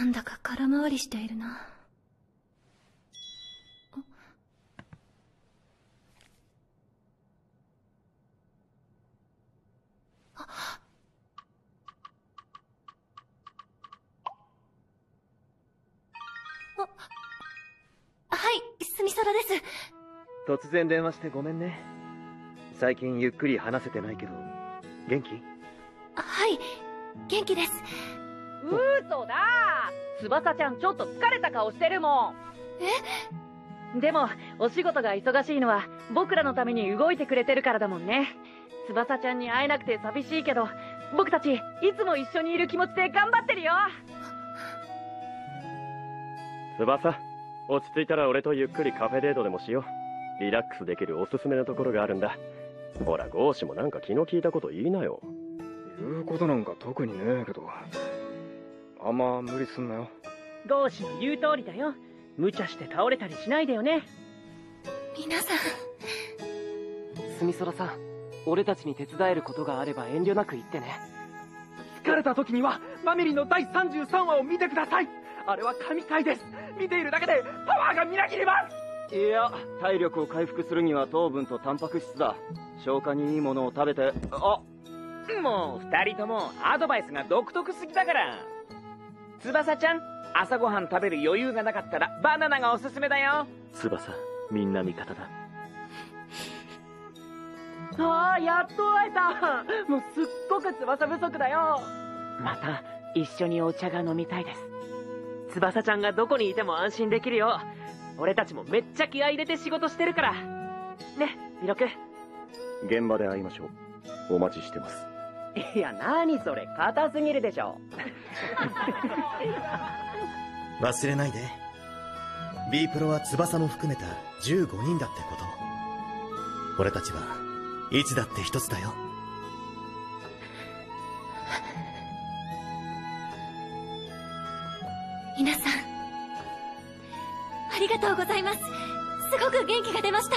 なんだか空回りしているな。はいスミソラです。突然電話してごめんね。最近ゆっくり話せてないけど元気？はい元気です嘘だ。翼ちゃんちょっと疲れた顔してるもんえ？でもお仕事が忙しいのは僕らのために動いてくれてるからだもんね。翼ちゃんに会えなくて寂しいけど僕たちいつも一緒にいる気持ちで頑張ってるよ。翼落ち着いたら俺とゆっくりカフェデートでもしよう。リラックスできるおすすめのところがあるんだ。ほらゴーシもなんか気の利いたこと言いなよ。言うことなんか特にねえけどあんま無理すんなよ。ゴーシの言う通りだよ。無茶して倒れたりしないでよね。皆さん。スミソラさん俺たちに手伝えることがあれば遠慮なく言ってね。疲れた時にはマミリの第33話を見てください。あれは神回です。見ているだけでパワーがみなぎります。いや体力を回復するには糖分とタンパク質だ。消化にいいものを食べて。あもう二人ともアドバイスが独特すぎだから翼ちゃん朝ごはん食べる余裕がなかったらバナナがおすすめだよ。翼みんな味方だ。ああやっと会えた。もうすっごく翼不足だよ。また一緒にお茶が飲みたいです。翼ちゃんがどこにいても安心できるよ。俺たちもめっちゃ気合い入れて仕事してるから。ね弥勒現場で会いましょう。お待ちしてます。いや何それ。硬すぎるでしょ忘れないで。B プロは翼も含めた15人だってこと。俺たちはいつだって一つだよ。皆さんありがとうございます。すごく元気が出ました。